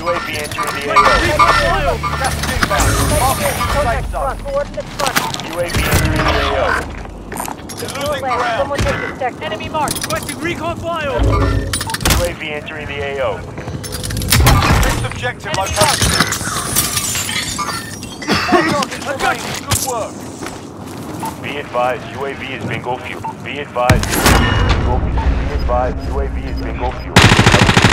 UAV entering the AO. UAV entering the AO. They're. Enemy marked. Requesting recon flyover. UAV entering the AO. Next objective. I've got you. Good work. Be advised, UAV is bingo fuel. Be advised, UAV is bingo fuel. Be advised, UAV is bingo fuel.